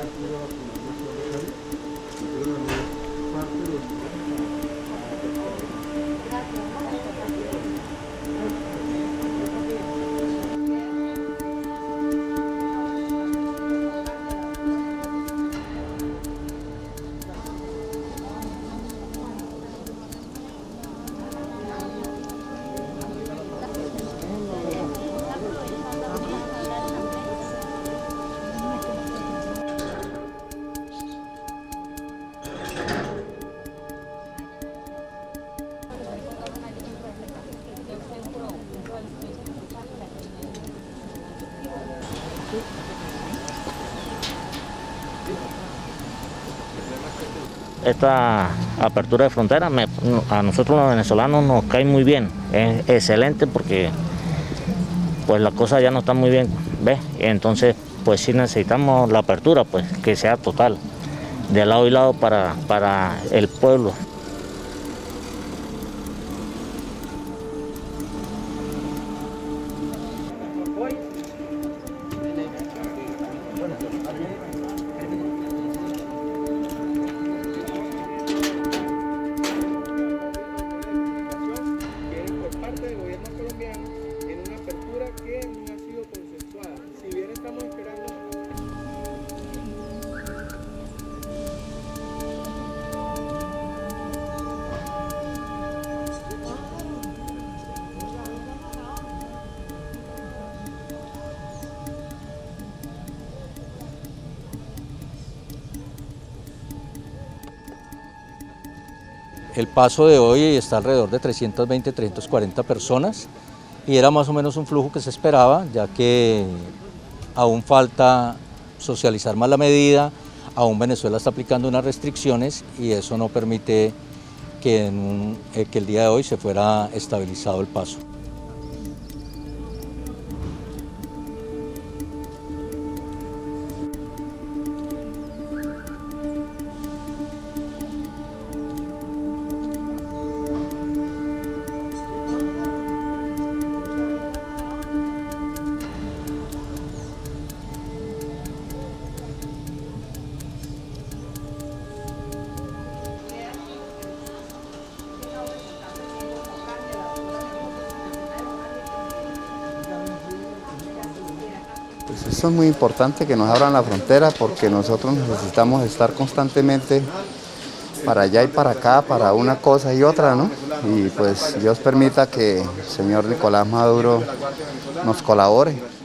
Thank you. Esta apertura de frontera a nosotros los venezolanos nos cae muy bien, es excelente porque pues la cosa ya no está muy bien, ¿ves? Entonces pues sí necesitamos la apertura, pues que sea total, de lado y lado para, para el pueblo. El paso de hoy está alrededor de 320, 340 personas y era más o menos un flujo que se esperaba, ya que aún falta socializar más la medida, aún Venezuela está aplicando unas restricciones y eso no permite que, eh, el día de hoy se fuera estabilizado el paso. Eso es muy importante que nos abran la frontera porque nosotros necesitamos estar constantemente para allá y para acá, para una cosa y otra, ¿no? Y pues Dios permita que el señor Nicolás Maduro nos colabore.